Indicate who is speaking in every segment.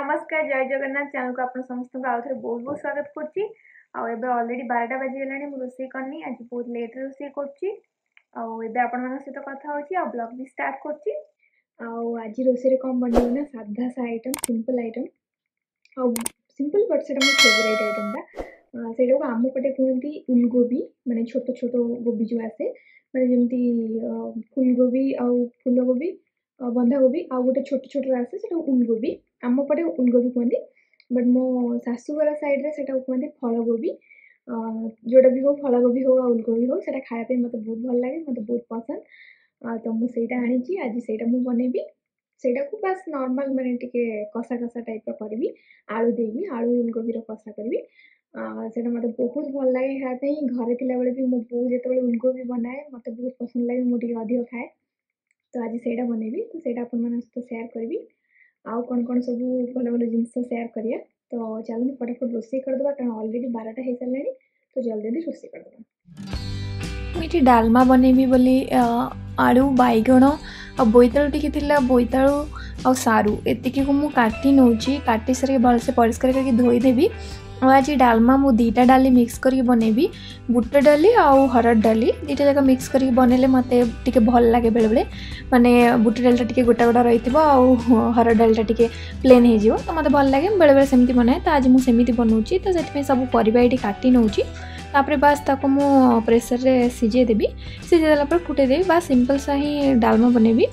Speaker 1: নমস্কার জয় জগন্নাথ চ্যানেলকে আপনার সমস্ত আউথরে বহুত বহুত স্বাগত করছি ଆଉ ଏବେ ଅଲରେଡ଼ି ବାରଟା ବାଜିଗଲାଣି ମୁଁ ରୋଷେଇ କରିନି ଆଜି ବହୁତ ଲେଟ୍ରେ ରୋଷେଇ କରୁଛି ଆଉ ଏବେ ଆପଣମାନଙ୍କ ସହିତ କଥା ହେଉଛି ଆଉ ବ୍ଲଗ୍ ବି ଷ୍ଟାର୍ଟ କରୁଛି ଆଉ ଆଜି ରୋଷେଇରେ କ'ଣ ବନିବ ନା ସାଧା ସା ଆଇଟମ୍ ସିମ୍ପଲ୍ ଆଇଟମ୍ ଆଉ ସିମ୍ପଲ୍ ବଟ୍ ସେଇଟା ମୋ ଫେଭରାଇଟ୍ ଆଇଟମ୍ଟା ସେଇଟାକୁ ଆମ ପଟେ କୁହନ୍ତି ଉଲଗୋବି ମାନେ ଛୋଟ ଛୋଟ ଗୋବି ଯେଉଁ ଆସେ ମାନେ ଯେମିତି ଫୁଲଗୋବି ଆଉ ଫୁଲଗୋବି बंधाकोबी आ गोटे छोट छोट रास है उलगोबी आम पटे उलगोबी कहते बट मो शाशुघर सैड में सेटा कहते फलगोबी जोटा भी हो फलगोबी हो उलगोबी हो सेटा खाया खायाप मतलब बहुत भल लगे मतलब बहुत पसंद तो मुझे आनी आज से बनैबी से को बस नॉर्मल मैंने टे कसा कसा टाइप करी आलु देवी आलु उलगोबी कसा करी से मत बहुत भल लगे खायाप घर थी भी मो बो जो उलगोबी बनाए मतलब बहुत पसंद लगे मुझे अधिक खाए तो आज से बन तो सही सेयार करी आउ कौन सब भल भल जिन सेयार कर तो चलते फटाफट रोसे करदे कारण अलरेडी बारटा हो सारे तो जल्दी जल्दी रोसे करदे मुझे डालमा बनैबी बोली आलु बैगण बोईतालु टी थी बोईतालु आ सारू एत को मुझे काटि नौ काटि सारे भलसे परिष्कार करके धोईदेवी और आज डालमा मुझे दुटा डाली मिक्स कर बुट डाली आरड डाली दुटा जाक मिक्स कर बनैले मत भल लगे बेले बेले मानने बुट डाली टे गोटा गोटा रही थो हरड डालीटा टी प्लेन हो तो मत भल लगे बेले बेले सेमती बनाए तो आज मुझे बनाऊँच तो से सब पर काटि नौची तापर बास ताको मु प्रेशर रे सिजे देबी सिजे देला पर फुटे देबी बास सिंपल सा ही डालमा बनेबी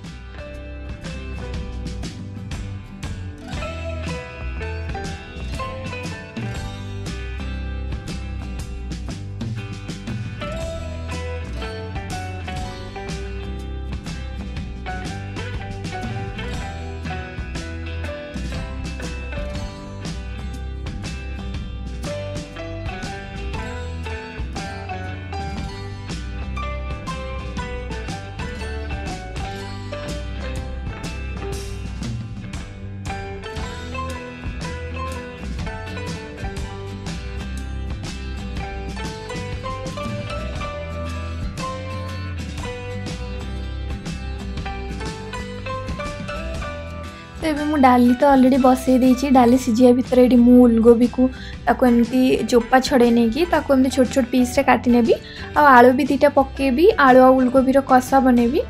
Speaker 1: तो ये डाली तो अलरेडी बसई देती डाली सीझे भितर ये मुलगोबी चोपा छड़े नहीं कि छोट छोट पीस काटने आलु भी दीटा पकेबी आलु आलगोबी कषा बनेबी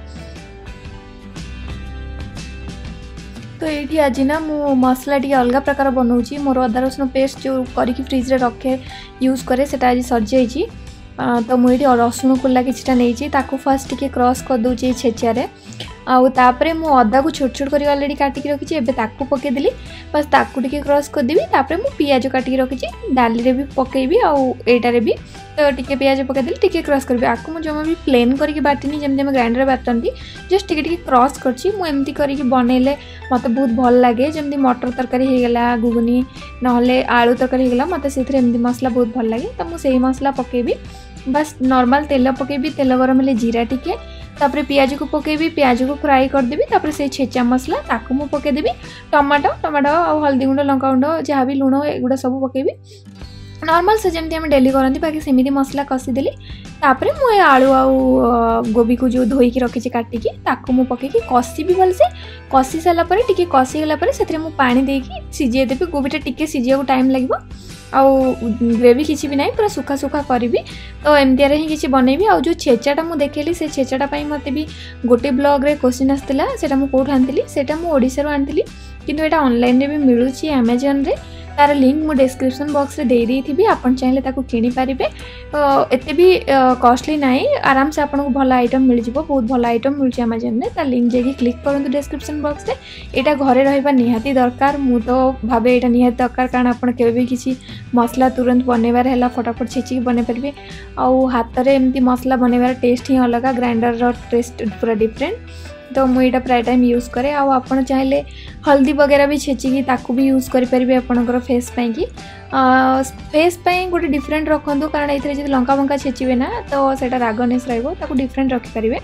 Speaker 1: तो ये आज ना मसला टी अलग प्रकार बनाऊँगी मोर अदा रसुण पेस्ट जो करी फ्रिज्रे रखे यूज कैसे आज सर जाइए तो मुझे रसुण कुल्ला किसी नहीं फास्ट टी क्रस करदे छेचारे आपर मु अदा को छोट छोट कर काटिक रखी एवं ताक पकईदी बस ताकूँ क्रस करदेवि मुझ पिज काटिक रखी डाली भी पकईबी आईटार भी तो टी पिज पकईदी टी क्रस कर जमा भी प्लेन करके बाटनी जमी आम ग्राइंडर में बाटती जस्ट टे क्रस कर बनैले बनइले मतलब बहुत भल लगे जमी मटर तरकारी होगा घुगुनी ना आलु तरकारी होगा मतलब मसला बहुत भल लगे तो मुझे मसला पकईबी बस नर्माल तेल पकईबी तेल गरम जीरा टी ତାପରେ ପିଆଜକୁ ପକାଇବି ପିଆଜକୁ ଫ୍ରାଏ କରିଦେବି ତାପରେ ସେଇ ଛେଚା ମସଲା ତାକୁ ମୁଁ ପକାଇଦେବି ଟମାଟୋ ଟମାଟୋ ଆଉ ହଳଦୀ ଗୁଣ୍ଡ ଲଙ୍କା ଗୁଣ୍ଡ ଯାହା ବି ଲୁଣ ଏଗୁଡ଼ା ସବୁ ପକାଇବି नर्माल से जमी डेली करती बाकी सेमती मसला कषिदेली मुझे आलु आ गोबी को जो धोईकी रखी काटिकी ताकू पकईकी कषि भलसे कषि सारापर टे कषिगला से पाने सीझेदेवि गोबीटा टी सीझे टाइम लगे आ ग्रेवी किसी भी ना पूरा सुखा सुखा करी तो एमती रे कि बन आज छेचाटा मुझे देखेली से छेचाटा मत भी गोटे ब्लग्रे क्वेश्चन आसाला से कौट आनी से आनी कि अनलाइन भी मिलूँ आमाजन्रे ତାର ଲିଙ୍କ୍ ମୁଁ ଡେସ୍କ୍ରିପସନ୍ ବକ୍ସରେ ଦେଇଦେଇଥିବି ଆପଣ ଚାହିଁଲେ ତାକୁ କିଣିପାରିବେ ଏତେ ବି କଷ୍ଟଲି ନାହିଁ ଆରାମସେ ଆପଣଙ୍କୁ ଭଲ ଆଇଟମ୍ ମିଳିଯିବ ବହୁତ ଭଲ ଆଇଟମ୍ ମିଳୁଛି ଆମାଜନରେ ତା ଲିଙ୍କ୍ ଯାଇକି କ୍ଲିକ୍ କରନ୍ତୁ ଡେସ୍କ୍ରିପସନ୍ ବକ୍ସରେ ଏଇଟା ଘରେ ରହିବା ନିହାତି ଦରକାର ମୁଁ ତ ଭାବେ ଏଇଟା ନିହାତି ଦରକାର କାରଣ ଆପଣ କେବେ ବି କିଛି ମସଲା ତୁରନ୍ତ ବନେଇବାର ହେଲା ଫଟାଫଟ ଛେଚିକି ବନେଇ ପାରିବେ ଆଉ ହାତରେ ଏମିତି ମସଲା ବନେଇବାର ଟେଷ୍ଟ ହିଁ ଅଲଗା ଗ୍ରାଇଣ୍ଡରର ଟେଷ୍ଟ ପୁରା ଡିଫରେଣ୍ଟ ତ ମୁଁ ଏଇଟା ପ୍ରାୟ ଟାଇମ୍ ୟୁଜ୍ କରେ ଆଉ ଆପଣ ଚାହିଁଲେ ହଳଦୀ ବଗେରା ବି ଛେଚିକି ତାକୁ ବି ୟୁଜ୍ କରିପାରିବେ ଆପଣଙ୍କର ଫେସ୍ ପାଇଁକି ଫେସ୍ ପାଇଁ ଗୋଟେ ଡିଫରେଣ୍ଟ ରଖନ୍ତୁ କାରଣ ଏଥିରେ ଯଦି ଲଙ୍କା ବଙ୍କା ଛେଚିବେ ନା ତ ସେଇଟା ରାଗନେସ୍ ରହିବ ତାକୁ ଡିଫରେଣ୍ଟ ରଖିପାରିବେ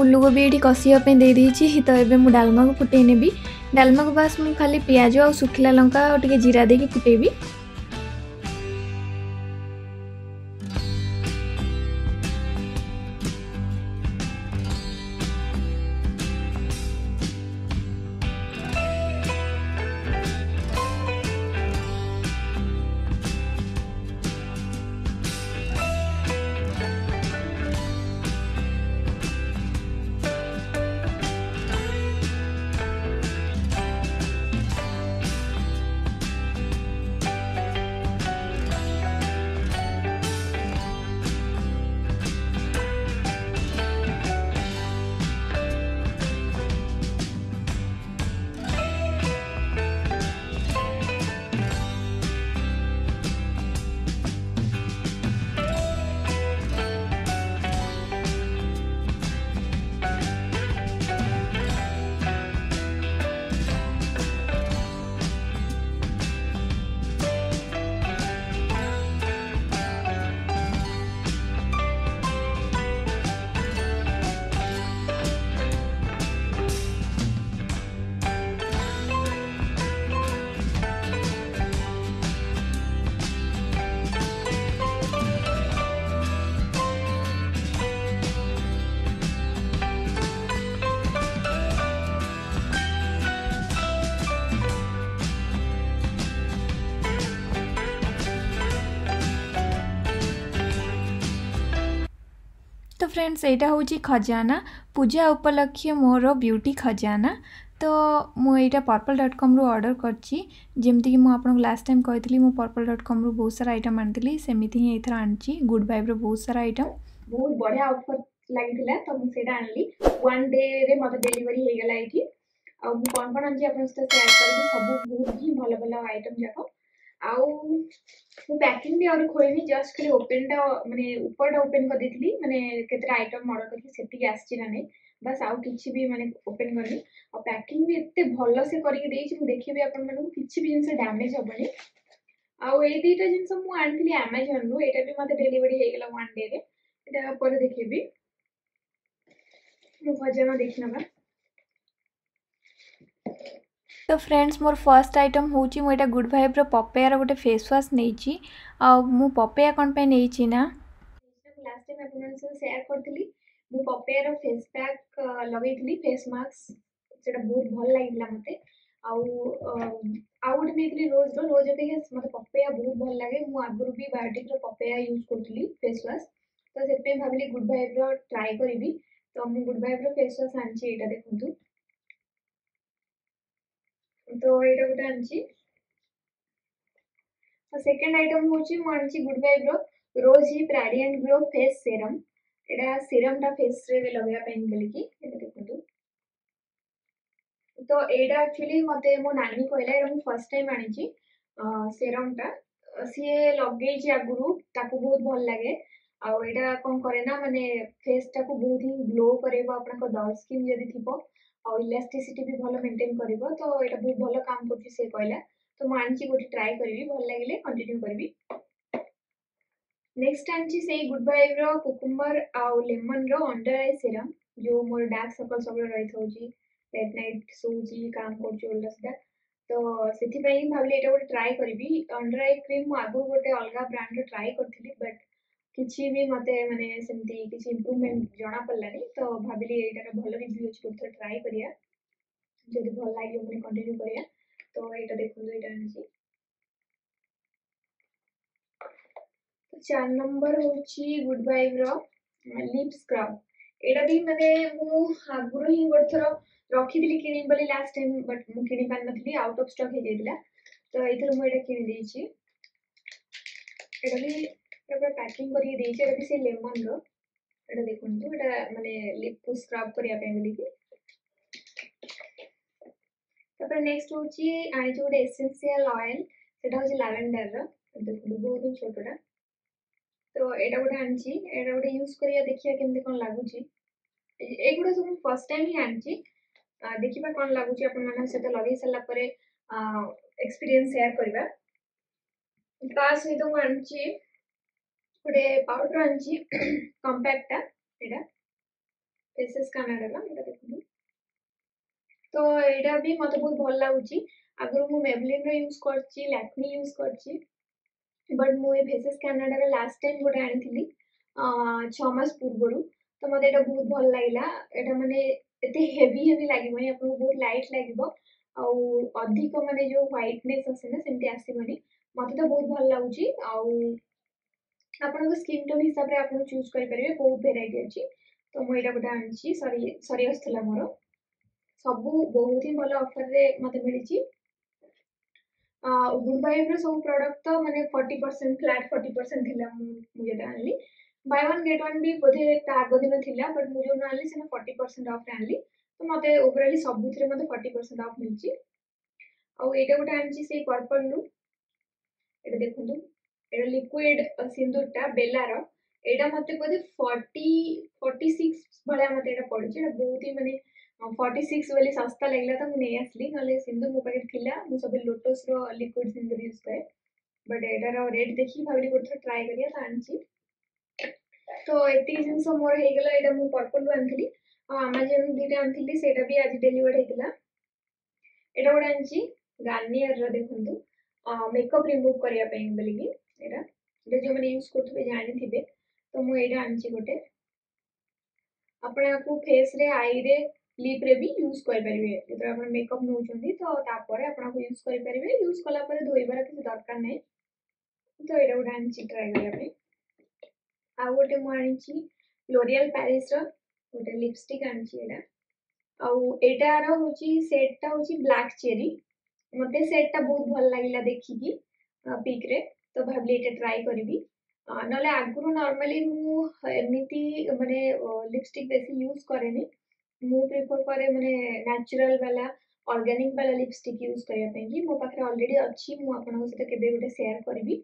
Speaker 1: ଉଲୁକୁ ବି ଏଠି କଷିବା ପାଇଁ ଦେଇଦେଇଛି ତ ଏବେ ମୁଁ ଡାଲମାକୁ ଫୁଟେଇ ନେବି ଡାଲମାକୁ ବାସ୍ ମୁଁ ଖାଲି ପିଆଜ ଆଉ ଶୁଖିଲା ଲଙ୍କା ଆଉ ଟିକେ ଜିରା ଦେଇକି ଫୁଟେଇବି फ्रेंड्स यहाँ हूँ खजाना पूजा उपलक्ष मोर ब्यूटी खजाना तो मुझे पर्पल डट कम्रु अर्डर करमती लास्ट टाइम कही पर्पल डट कम्रु बहुत सारा आइटम आनी सेमती हिं एथर आनी गुड भाइब्र बहुत सारा आइटम बहुत बढ़िया अफर लगे तो मुझे आनली वन डे मतलब डेलीवरी होगा ये कौन कौन आज आप सब बहुत ही भल भल आइटम जाक ଆଉ ମୁଁ ପ୍ୟାକିଂ ବି ଆହୁରି ଖୋଲିନି ଜଷ୍ଟ ଖାଲି ଓପେନ୍ଟା ମାନେ ଉପରଟା ଓପେନ୍ କରିଦେଇଥିଲି ମାନେ କେତେଟା ଆଇଟମ୍ ଅର୍ଡ଼ର କରିଥିଲି ସେତିକି ଆସିଛି ନା ନାହିଁ ବାସ୍ ଆଉ କିଛି ବି ମାନେ ଓପେନ୍ କରିନି ଆଉ ପ୍ୟାକିଂ ବି ଏତେ ଭଲସେ କରିକି ଦେଇଛି ମୁଁ ଦେଖିବି ଆପଣମାନଙ୍କୁ କିଛି ବି ଜିନିଷ ଡ୍ୟାମେଜ୍ ହେବନି ଆଉ ଏଇ ଦୁଇଟା ଜିନିଷ ମୁଁ ଆଣିଥିଲି ଆମାଜନ୍ରୁ ଏଇଟା ବି ମୋତେ ଡେଲିଭରି ହେଇଗଲା ୱାନ୍ ଡେରେ ଏଇଟା ପରେ ଦେଖେଇବି ମୁଁ ଭଜା ମା ଦେଖିନେବା ତ ଫ୍ରେଣ୍ଡସ୍ ମୋର ଫର୍ଷ୍ଟ ଆଇଟମ୍ ହେଉଛି ମୁଁ ଏଇଟା ଗୁଡ଼୍ ଭାଇବ୍ର ପପେୟାର ଗୋଟେ ଫେସ୍ ୱାଶ୍ ନେଇଛି ଆଉ ମୁଁ ପପେୟା କ'ଣ ପାଇଁ ନେଇଛି ନା ଲାଷ୍ଟ ଟାଇମ୍ ଆପଣମାନଙ୍କ ସହିତ ସେୟାର କରିଥିଲି ମୁଁ ପପେୟାର ଫେସ୍ ପ୍ୟାକ୍ ଲଗେଇଥିଲି ଫେସ୍ ମାସ୍କ ସେଇଟା ବହୁତ ଭଲ ଲାଗିଲା ମୋତେ ଆଉ ଆଉ ଗୋଟେ ନେଇଥିଲି ରୋଜ୍ର ରୋଜ୍ ଅପେକ୍ଷା ମୋତେ ପପେୟା ବହୁତ ଭଲ ଲାଗେ ମୁଁ ଆଗରୁ ବି ବାୟୋଟିକ୍ର ପପେୟା ୟୁଜ୍ କରୁଥିଲି ଫେସ୍ ୱାଶ୍ ତ ସେଥିପାଇଁ ଭାବିଲି ଗୁଡ଼୍ ଭାଇବ୍ର ଟ୍ରାଏ କରିବି ତ ମୁଁ ଗୁଡ଼୍ ଭାଇବ୍ର ଫେସ୍ ୱାଶ୍ ଆଣିଛି ଏଇଟା ଦେଖନ୍ତୁ তো এটা ଗୋଟେ ଆଣିଛି ତ ସେକେଣ୍ଡ ଆଇଟମ୍ ହେଉଛି ମୁଁ ଆଣିଛି good ବାଇବ୍ର rose hip radiant glow face serum ଏଇଟା ସେରମ୍ଟା ଫେସ୍ରେ ଲଗାଇବା ପାଇଁ ବୋଲିକି ଏଇଟା ଦେଖନ୍ତୁ ତ ଏଇଟା ଆକ୍ଚୁଆଲି ମୋତେ ମୋ ନାନୀ କହିଲା ଏଇଟା ମୁଁ ଫାର୍ଷ୍ଟ ଟାଇମ୍ ଆଣିଛି ସେରମ୍ଟା ସିଏ ଲଗେଇଛି ଆଗରୁ ତାକୁ ବହୁତ ଭଲ ଲାଗେ ଆଉ ଏଇଟା କ'ଣ କରେ ନା ମାନେ ଫେସ୍ଟାକୁ ବହୁତ ହିଁ ଗ୍ଲୋ କରେଇବ ଆପଣଙ୍କ ଡଲ୍ ସ୍କିନ୍ ଯଦି ଥିବ आउ इलास्टिसिटी भी भल मेन्टेन करबो तो एटा बहुत भलो काम करछ तो मानची गोटी ट्राई करबी भल लागले कंटिन्यू करबी नेक्स्ट टाइम से गुड वाइब रो आउ लेमन रो अंडर आई सीरम जो मोर डार्क सर्कल सब रही था लेट नाइट सोजी काम कर ओल्ला तो से भाई भाबले एटा गोटी ट्राई अंडर आई क्रीम मो आगु गोटी अलगा ब्रांड रो ट्राई करथिली बट କିଛି ବି ମୋତେ ମାନେ ସେମିତି କିଛି ଇମ୍ପ୍ରୁଭମେଣ୍ଟ ଜଣାପଡ଼ିଲାନି ତ ଭାବିଲି ଏଇଟାର ଭଲ ରିଭ୍ୟୁ ଅଛି ଗୋଟେ ଥର ଟ୍ରାଏ କରିବା ଯଦି ଭଲ ଲାଗିବ ମାନେ କଣ୍ଟିନ୍ୟୁ କରିବା ତ ଏଇଟା ଦେଖନ୍ତୁ ଏଇଟା ଆଣିଛି ଚାରି ନମ୍ବର ହେଉଛି ଗୁଡ୍ ବାଇବ୍ର ଲିପ୍ ସ୍କ୍ରବ୍ ଏଇଟା ବି ମାନେ ମୁଁ ଆଗରୁ ହିଁ ଗୋଟେ ଥର ରଖିଥିଲି କିଣିବି ବୋଲି ଲାଷ୍ଟ ଟାଇମ୍ ବଟ୍ ମୁଁ କିଣି ପାରିନଥିଲି ଆଉଟ୍ ଅଫ୍ ଷ୍ଟକ୍ ହେଇଯାଇଥିଲା ତ ଏଇଥର ମୁଁ ଏଇଟା କିଣି ଦେଇଛି ଏଇଟା ବି তারপরে প্যাকিং করিকি ଦେଇছি এটা ବି ସେ ଲେମନର এটা ଦେଖନ୍ତୁ এটা ମାନେ ଲିପ୍କୁ ସ୍କ୍ରବ୍ କରିବା ପାଇଁ ବୋଲିକି ତାପରେ ନେକ୍ସଟ ହେଉଛି ଆଣିଛି ଗୋଟେ ଏସେନ୍ସିଆଲ ଅଏଲ ସେଟା ହେଉଛି ଲାଭେଣ୍ଡରର ଦେଖନ୍ତୁ ବହୁତ ହିଁ ଛୋଟଟା ତ ଏଇଟା ଗୋଟେ ଆଣିଛି ଏଇଟା ଗୋଟେ ୟୁଜ୍ କରିବା ଦେଖିବା କେମିତି କ'ଣ ଲାଗୁଛି ଏଗୁଡ଼ା ସବୁ ଫାର୍ଷ୍ଟ ଟାଇମ୍ ହିଁ ଆଣିଛି ଦେଖିବା କ'ଣ ଲାଗୁଛି ଆପଣମାନଙ୍କ ସହିତ ଲଗେଇ ସାରିଲା ପରେ ଏକ୍ସପିରିଏନ୍ସ ସେୟାର କରିବା ତା ସହିତ ମୁଁ ଆଣିଛି ᱯᱩড়ে ᱯᱟᱣᱩᱰᱟᱨ ᱟᱱᱡᱤ ᱠᱚᱢᱯᱮᱠᱴᱟᱨ ᱮᱰᱟ ᱯᱷᱮᱥᱤᱥ ᱠᱟᱱᱟᱰᱟ ᱨᱮᱱᱟᱜ ᱮᱰᱟ ᱛᱚ ᱮᱰᱟ ᱵᱤ も ᱛᱚᱵᱚᱩᱫ ᱵᱚᱞ ᱞᱟᱜᱩᱪᱤ ᱟᱜᱨᱩᱢ ᱢᱮᱵᱞᱤᱱ ᱨᱮ ᱭᱩᱡ ᱠᱚᱨᱪᱤ ᱞᱮᱠᱢᱤ ᱭᱩᱡ ᱠᱚᱨᱪᱤ ᱵᱟᱴ ᱢᱩ ᱮ ᱯᱷᱮᱥᱤᱥ ᱠᱟᱱᱟᱰᱟ ᱨᱮ ᱞᱟᱥᱴ ᱴᱟᱭᱤᱢ ᱜᱩᱰ ᱟᱱᱛᱤᱞᱤ ᱟ ᱪᱷᱚ ᱢᱟᱥ ᱯᱩᱨᱩ ᱛᱚ ᱢᱟᱫᱮ ᱮᱰᱟ ᱵᱩᱛ ᱵᱚᱞ ᱞᱟᱜᱤᱞᱟ ᱮᱰᱟ ᱢᱟᱱᱮ ᱮᱛᱮ ᱦᱮᱵᱤ ᱦᱮᱵᱤ ଆପଣଙ୍କ ସ୍କିନ୍ ଟୋନ୍ ହିସାବରେ ଆପଣ ଚୁଜ୍ କରିପାରିବେ ବହୁତ ଭେରାଇଟି ଅଛି ତ ମୁଁ ଏଇଟା ଗୋଟେ ଆଣିଛି ସରି ସରି ଆସୁଥିଲା ମୋର ସବୁ ବହୁତ ହିଁ ଭଲ ଅଫର୍ରେ ମୋତେ ମିଳିଛି ଗୁଡ୍ ବାଇବ୍ର ସବୁ ପ୍ରଡକ୍ଟ ତ ମାନେ forty percent flat forty percent ଥିଲା ମୁଁ ମୁଁ ଯେତେ ଆଣିଲି ବାଇ ୱାନ୍ ଗେଟ୍ ୱାନ୍ ବି ବୋଧେ ତା ଆଗ ଦିନ ଥିଲା ବଟ୍ ମୁଁ ଯେଉଁଦିନ ଆଣିଲି ସେଦିନ ଫର୍ଟି ପରସେଣ୍ଟ ଅଫ୍ରେ ଆଣିଲି ତ ମୋତେ ଓଭରାଲି ସବୁଥିରେ ମୋତେ ଫର୍ଟି ପରସେଣ୍ଟ ଅଫ୍ ମିଳିଛି ଆଉ ଏଇଟା ଗୋଟେ ଆଣିଛି ସେଇ ପର୍ପଲ୍ରୁ ଏଇଟା ଦେଖନ୍ତୁ ଏଇଟା ଲିକ୍ୱିଡ ସିନ୍ଦୁରଟା ବେଲାର ଏଇଟା ମୋତେ ବୋଧେ ଫର୍ଟି ଫର୍ଟି ସିକ୍ସ ଭଳିଆ ମୋତେ ଏଇଟା ପଡ଼ିଛି ଏଇଟା ବହୁତ ହିଁ ମାନେ ଫର୍ଟି ସିକ୍ସ ବୋଲି ଶସ୍ତା ଲାଗିଲା ତ ମୁଁ ନେଇ ଆସିଲି ନହେଲେ ସିନ୍ଦୁର ମୋ ପାଖରେ ଥିଲା ମୁଁ ସବୁ ଲୋଟସ୍ର ଲିକ୍ୱିଡ ସିନ୍ଦୁର ୟୁଜ୍ କରେ ବଟ୍ ଏଇଟାର ରେଟ୍ ଦେଖିକି ଭାବିଲି ଗୋଟେ ଥର ଟ୍ରାଏ କରିବା ତ ଆଣିଛି ତ ଏତିକି ଜିନିଷ ମୋର ହେଇଗଲା ଏଇଟା ମୁଁ ପର୍ପଲ୍ରୁ ଆଣିଥିଲି ଆଉ ଆମାଜନ୍ ଦୁଇଟା ଆଣିଥିଲି ସେଇଟା ବି ଆଜି ଡେଲିଭର୍ଡ ହେଇଥିଲା ଏଇଟା ଗୋଟେ ଆଣିଛି ଗାର୍ନିୟରର ଦେଖନ୍ତୁ ମେକଅପ୍ ରିମୁଭ୍ କରିବା ପାଇଁ ବୋଲିକି जो मैंने यूज कर जानी थे तो मुझे आनी गोटे अपने फेस रे आई रे लिप्रे भी यूज करें जो आप मेकअप नौ तो आपको यूज करेंगे यूज कलापर धोबार किसी दरकार ना तो ये गोटे आनी ट्राई करने आ गए मुझे लोरीयल पैरिस गोटे लिपस्टिक आटार हूँ सेटा हूँ ब्लाक चेरी मत से बहुत भल लगे देखिकी पिक्रे ତ ଭାବିଲି ଏଇଟା ଟ୍ରାଏ କରିବି ନହେଲେ ଆଗରୁ ନର୍ମାଲି ମୁଁ ଏମିତି ମାନେ ଲିପଷ୍ଟିକ୍ ବେଶୀ ୟୁଜ୍ କରେନି ମୁଁ ପ୍ରିଫର୍ କରେ ମାନେ ନ୍ୟାଚୁରାଲ୍ ବାଲା ଅର୍ଗାନିକ୍ ବାଲା ଲିପଷ୍ଟିକ୍ ୟୁଜ୍ କରିବା ପାଇଁକି ମୋ ପାଖରେ ଅଲରେଡ଼ି ଅଛି ମୁଁ ଆପଣଙ୍କ ସହିତ କେବେ ଗୋଟେ ସେୟାର୍ କରିବି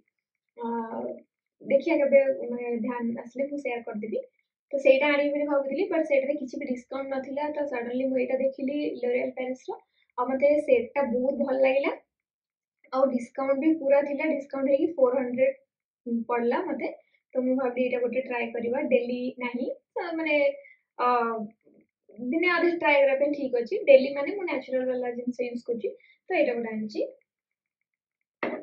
Speaker 1: ଦେଖିବା କେବେ ମାନେ ଧ୍ୟାନ ଆସିଲେ ମୁଁ ସେୟାର୍ କରିଦେବି ତ ସେଇଟା ଆଣିବି ବୋଲି ଭାବୁଥିଲି ବଟ୍ ସେଇଟାରେ କିଛି ବି ଡିସ୍କାଉଣ୍ଟ ନଥିଲା ତ ସଡ଼ନଲି ମୁଁ ଏଇଟା ଦେଖିଲି ଲୋରିଆଲ୍ ପ୍ୟାରିସ୍ର ଆଉ ମୋତେ ସେଟ୍ଟା ବହୁତ ଭଲ ଲାଗିଲା आउ डिस्काउंट भी पूरा थी डिस्काउंट है फोर हंड्रेड पड़ा मत तो मुझे भाव ये गोटे ट्राए करवा डेली ना मैंने दिने आधे ट्राए करने ठीक अच्छे डेली मैंने न्याचुराल वाला जिनस यूज कर तो ये गोटे आ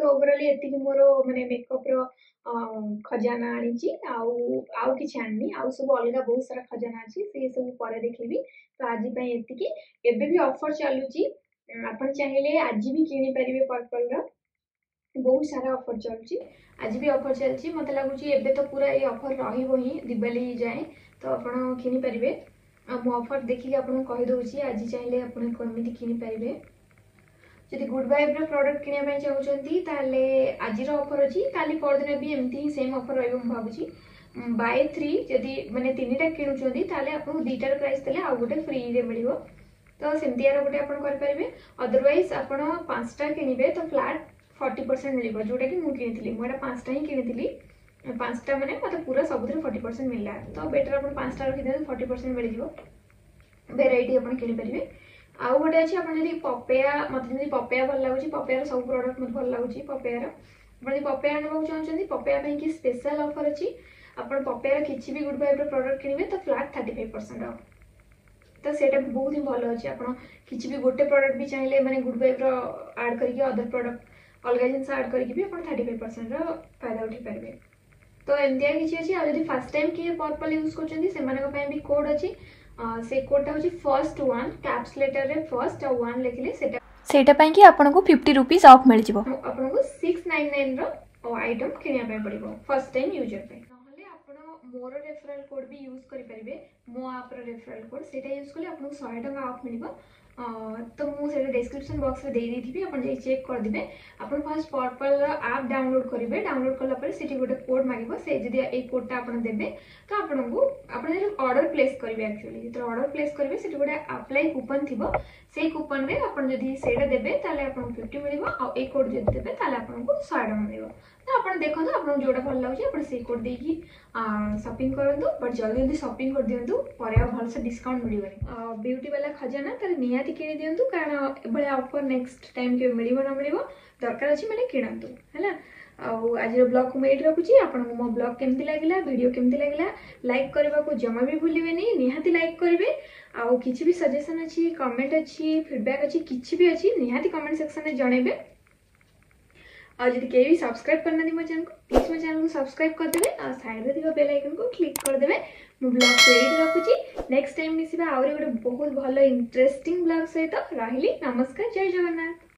Speaker 1: तो ओवरअल ये मोर मानते मेकअप रजाना आनी आउ आनी आउ सब अलग बहुत सारा खजाना अच्छी से सब पर देखी तो आज ये एवं भी अफर चलुच्छी आप चाहिए आज भी किनी पर्पल र बहुत सारा ऑफर चलती आज भी ऑफर चलती मतलब लगुच तो पूरा ये ऑफर रही दिवाली जाए तो आपड़ किनी ऑफर देखिए आपदी आज चाहिए आपड़ी किनी जदि गुड वाइब्र प्रडक्ट किन चाहते आज अफर अच्छी कल पर भी एमती ही सेम अफर रही भावी बाय थ्री जदि मैंने तीन टाइम किणुच्च दुटार प्राइस देखे आउ गोटे फ्री में तो सेमती यार गोटे आपरवे अदरवैज आपचटा कि तो फ्लाट फर्टी परसेंट मिल जोटा कि मुझे कि पांचटा ही कि पांचटा मैंने मतलब पूरा सब फर्टी परसेंट मिलला तो बेटर आप पांचटा रखी दिखाते फर्टी परसेंट मिल जाए भेरइट आपरि आउ गए अच्छे आपकी पपे मतलब पपे भल लगुच पपेयार सब प्रडक्ट मत भल लगुच पपेयार आप पपेया आने को चाहते पपे कि स्पेशल अफर अच्छी आप पपेयार कि गुड फाइव्र प्रडक्ट किणवे तो फ्लाट थर्टाइव परसेंट तो सेटा भी बहुत ही भल अच्छे आप किसी भी गोटे प्रडक्ट भी चाहिए मैंने गुड वाइफ्र रड कर अदर प्रडक्ट अलग जिन आड करके भी आज थर्टी फाइव परसेंट रायदा उठे पारे तो एमतिया किसी अच्छी आदि फास्ट टाइम किए पर्पल यूज करते भी कोड अच्छी से कोडा हूँ फर्स्ट वन कैप्स लेटर में फर्स्ट वन लिखले सेटा कि आपको फिफ्टी रुपीज अफ मिल जाए आपको सिक्स नाइन नाइन रईटम किनवाई फर्स्ट टाइम यूजर पर मोर रेफरल कोड भी यूज करें मो आप रेफरल कोड से यूज कले शहे टाँह अफ मिल तो मुझे डिस्क्रिपन बक्स में देदे थी आप चेक करदे आप फर्स्ट पर्पल आप डाउनलोड करेंगे डाउनलोड कला गोटे कोड मांग से जी ये कोडटा आप देते तो आपको आप अर्डर प्लेस करेंगे एक्चुअली जो अर्डर प्लेस करेंगे सीट गोटे आप्लाय कूपन थी से कूपन में आज से फिफ्टी मिले आई कोड जब देते आपको शहे टाँह मिले तो आपन देखो तो आपन भल लगे आपन से कोड सपिंग शॉपिंग करन बट जल्दी जल्दी शॉपिंग कर दियन पर भल से डिस्काउंट मिलिबे ब्यूटी वाला खजाना त नियाति केनी दियन कारण एबले ऑफर नेक्स्ट टाइम के मिलिबो न मिल दरकार अछि मैंने किनन दो आउ आज ब्लग को मेड रखुची आपको मो ब्लग के लगे भिड केमती लगे लाइक करने को जमा भी भूल निहाती लाइक करेंगे आउ कि भी सजेसन अच्छी कमेंट अच्छी फिडबैक् अच्छी किसी अच्छी निहाती कमेंट सेक्शन में जनइबे और यदि केही सब्सक्राइब करना मो चैनल को प्लीज मो चैनल को सब्सक्राइब करदे और सैड बेल आइकन को क्लिक करदे मो ब्लग को ये रखुच्छी नेक्स्ट टाइम मिसा आहरी गोटे बहुत भल इंटरेस्टिंग ब्लग सहित रही नमस्कार जय जगन्नाथ